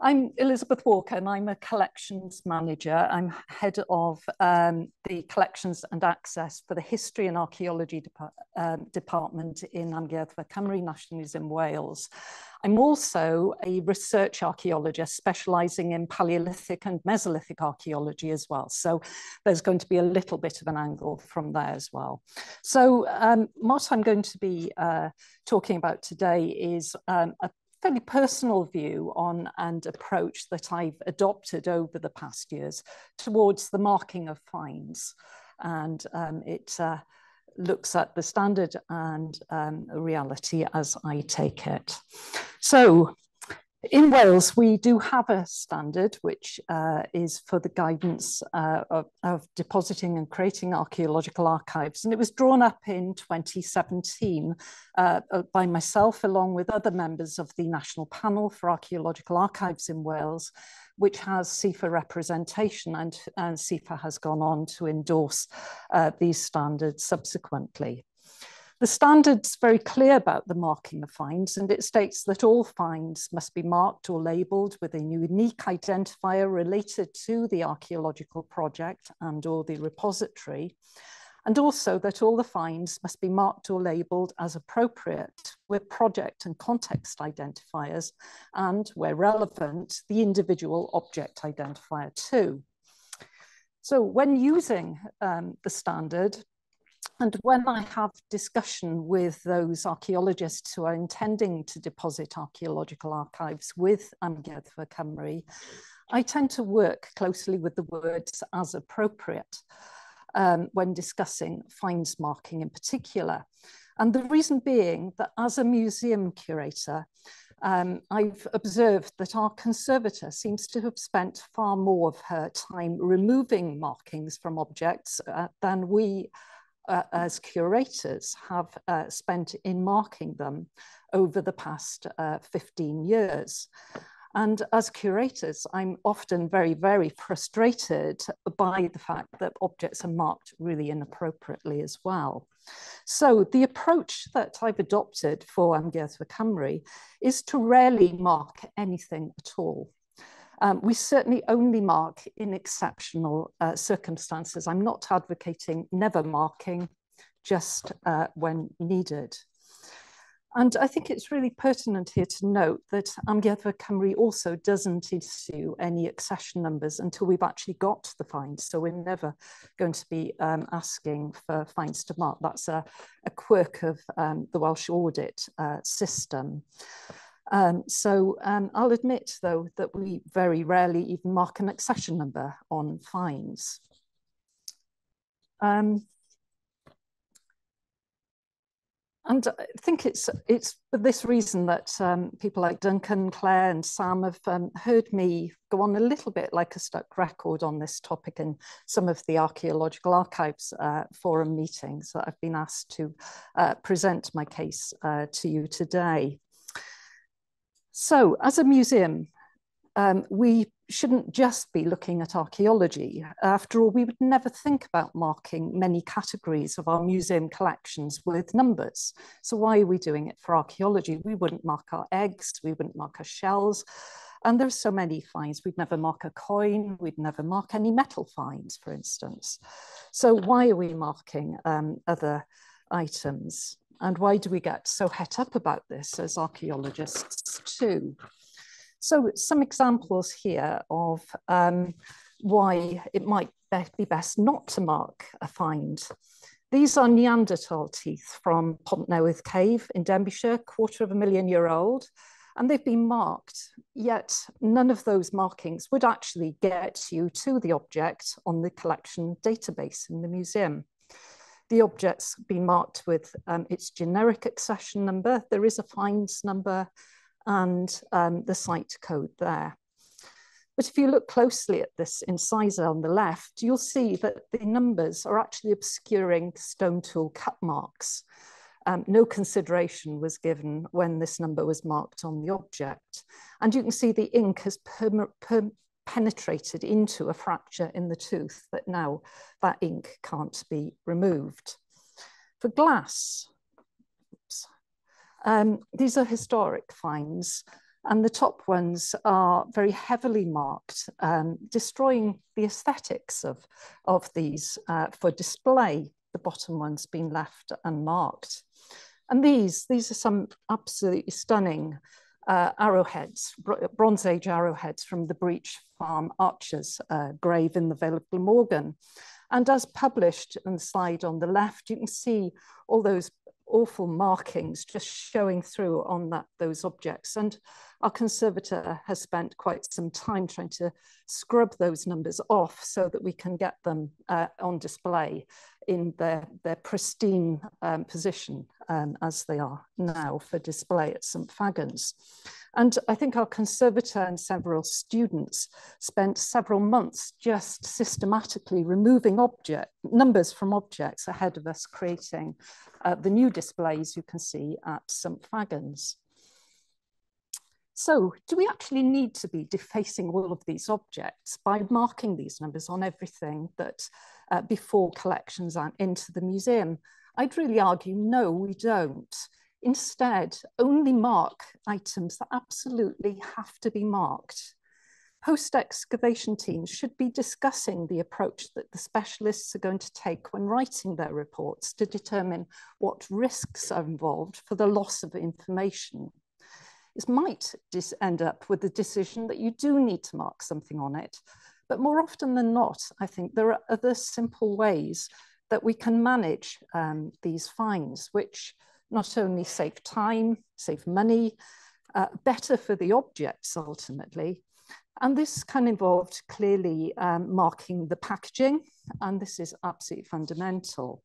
I'm Elizabeth Walker and I'm a collections manager. I'm head of um, the collections and access for the history and archaeology um, department in Amgueddfa Cymru National Museum Wales. I'm also a research archaeologist specialising in Paleolithic and Mesolithic archaeology as well. So there's going to be a little bit of an angle from there as well. So um, what I'm going to be uh, talking about today is um, a fairly personal view on and approach that I've adopted over the past years towards the marking of finds. And um, it uh, looks at the standard and um, reality as I take it. So in Wales, we do have a standard which uh, is for the guidance uh, of, of, depositing and creating archaeological archives. And it was drawn up in 2017 uh, uh, by myself, along with other members of the National Panel for Archaeological Archives in Wales, which has CIFA representation, and, and CIFA has gone on to endorse uh, these standards subsequently. The standard's very clear about the marking of finds, and it states that all finds must be marked or labelled with a unique identifier related to the archaeological project and or the repository, and also that all the finds must be marked or labelled as appropriate with project and context identifiers, and where relevant, the individual object identifier too. So when using um, the standard, and when I have discussion with those archaeologists who are intending to deposit archaeological archives with Amgueddfa Cymru, I tend to work closely with the words as appropriate um, when discussing finds marking in particular. And the reason being that as a museum curator, um, I've observed that our conservator seems to have spent far more of her time removing markings from objects uh, than we uh, as curators have uh, spent in marking them over the past uh, 15 years. And as curators, I'm often very, very frustrated by the fact that objects are marked really inappropriately as well. So the approach that I've adopted for Amgueddfa Cymru is to rarely mark anything at all. Um, we certainly only mark in exceptional uh, circumstances. I'm not advocating never marking, just uh, when needed. And I think it's really pertinent here to note that Amgueddfa Cymru also doesn't issue any accession numbers until we've actually got the fines. So we're never going to be um, asking for fines to mark. That's a, a quirk of um, the Welsh audit uh, system. Um, so um, I'll admit, though, that we very rarely even mark an accession number on fines. Um, and I think it's it's for this reason that um, people like Duncan, Claire, and Sam have um, heard me go on a little bit like a stuck record on this topic in some of the archaeological archives uh, forum meetings that I've been asked to uh, present my case uh, to you today. So as a museum, um, we shouldn't just be looking at archaeology. After all, we would never think about marking many categories of our museum collections with numbers. So why are we doing it for archaeology? We wouldn't mark our eggs, we wouldn't mark our shells. And there's so many finds. We'd never mark a coin, we'd never mark any metal finds, for instance. So why are we marking um, other items? And why do we get so het up about this as archaeologists too? So some examples here of um, why it might be best not to mark a find. These are Neanderthal teeth from Pont Newydd Cave in Denbighshire, quarter of a million year old, and they've been marked, yet none of those markings would actually get you to the object on the collection database in the museum the object's been marked with um, its generic accession number. There is a finds number and um, the site code there. But if you look closely at this incisor on the left, you'll see that the numbers are actually obscuring stone tool cut marks. Um, no consideration was given when this number was marked on the object. And you can see the ink has penetrated into a fracture in the tooth that now that ink can't be removed. For glass, um, these are historic finds And the top ones are very heavily marked, um, destroying the aesthetics of, of these uh, for display. The bottom ones being left unmarked. And these, these are some absolutely stunning uh, arrowheads, Bronze Age arrowheads from the Breach Farm Archers uh, grave in the Vale of Glamorgan. And as published in the slide on the left, you can see all those awful markings just showing through on that those objects. And our conservator has spent quite some time trying to scrub those numbers off so that we can get them uh, on display in their, their pristine um, position um, as they are now for display at St Fagans. And I think our conservator and several students spent several months just systematically removing object numbers from objects ahead of us creating uh, the new displays you can see at St Fagans. So do we actually need to be defacing all of these objects by marking these numbers on everything that uh, before collections are into the museum? I'd really argue, no, we don't. Instead, only mark items that absolutely have to be marked. Post-excavation teams should be discussing the approach that the specialists are going to take when writing their reports to determine what risks are involved for the loss of information this might end up with the decision that you do need to mark something on it. But more often than not, I think there are other simple ways that we can manage um, these fines, which not only save time, save money, uh, better for the objects ultimately. And this can involve clearly um, marking the packaging, and this is absolutely fundamental.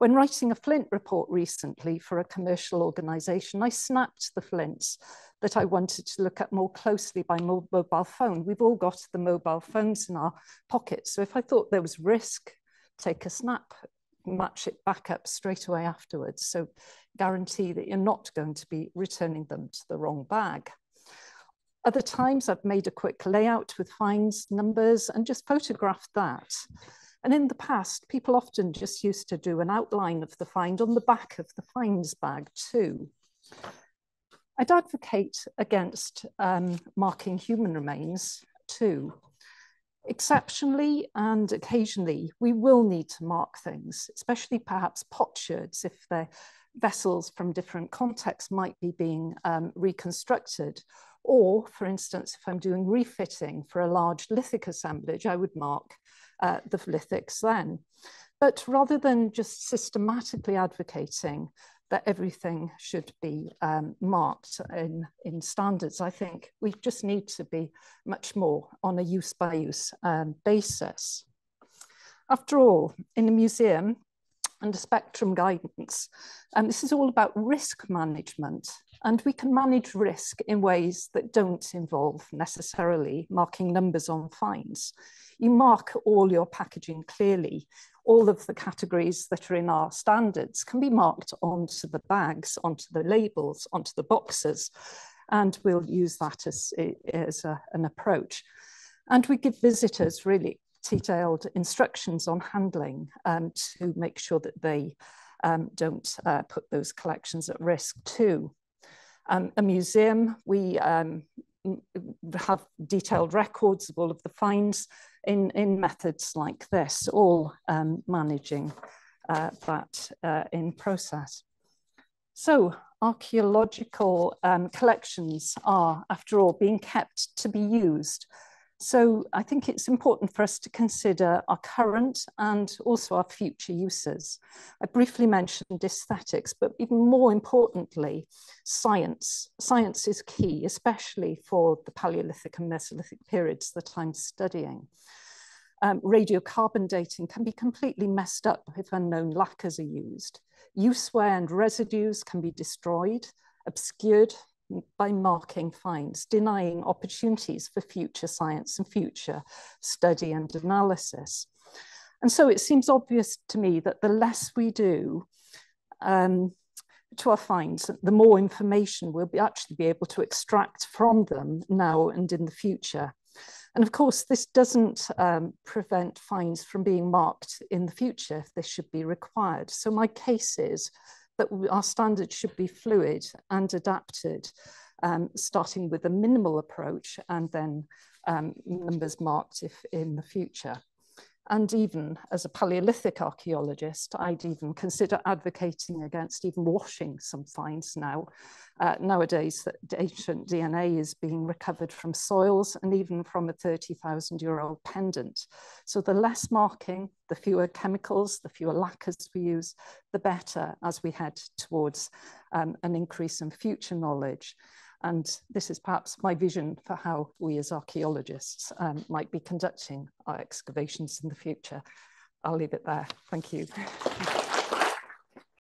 When writing a Flint report recently for a commercial organization, I snapped the Flints that I wanted to look at more closely by mobile phone. We've all got the mobile phones in our pockets. So if I thought there was risk, take a snap, match it back up straight away afterwards. So guarantee that you're not going to be returning them to the wrong bag. Other times I've made a quick layout with fines, numbers, and just photographed that. And in the past, people often just used to do an outline of the find on the back of the finds bag too. I'd advocate against um, marking human remains too. Exceptionally and occasionally, we will need to mark things, especially perhaps potsherds if the vessels from different contexts might be being um, reconstructed. Or, for instance, if I'm doing refitting for a large lithic assemblage, I would mark uh, the lithics then. But rather than just systematically advocating that everything should be um, marked in, in standards, I think we just need to be much more on a use by use um, basis. After all, in a museum, and spectrum guidance. And this is all about risk management. And we can manage risk in ways that don't involve necessarily marking numbers on fines you mark all your packaging clearly. All of the categories that are in our standards can be marked onto the bags, onto the labels, onto the boxes, and we'll use that as, as a, an approach. And we give visitors really detailed instructions on handling um, to make sure that they um, don't uh, put those collections at risk too. Um, a museum, we um, have detailed records of all of the finds in, in methods like this, all um, managing uh, that uh, in process. So archaeological um, collections are, after all, being kept to be used so I think it's important for us to consider our current and also our future uses. I briefly mentioned aesthetics, but even more importantly, science. Science is key, especially for the Paleolithic and Mesolithic periods that I'm studying. Um, radiocarbon dating can be completely messed up if unknown lacquers are used. Use wear and residues can be destroyed, obscured, by marking finds, denying opportunities for future science and future study and analysis. And so it seems obvious to me that the less we do um, to our finds, the more information we'll be actually be able to extract from them now and in the future. And of course, this doesn't um, prevent finds from being marked in the future if this should be required. So my case is that our standards should be fluid and adapted um, starting with a minimal approach and then um, numbers marked if in the future. And even as a Paleolithic archaeologist, I'd even consider advocating against even washing some finds now. Uh, nowadays, that ancient DNA is being recovered from soils and even from a 30,000 year old pendant. So the less marking, the fewer chemicals, the fewer lacquers we use, the better as we head towards um, an increase in future knowledge. And this is perhaps my vision for how we as archaeologists um, might be conducting our excavations in the future. I'll leave it there. Thank you.